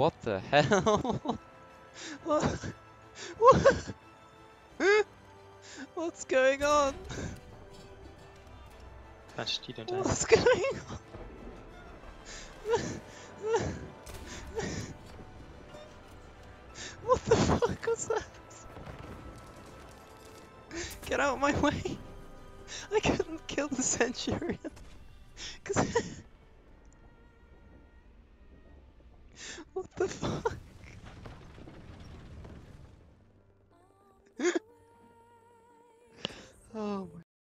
What the hell? what? What? What's going on? You don't die. What's going on? What the fuck was that? Get out of my way! I couldn't kill the Centurion. What the fuck? oh my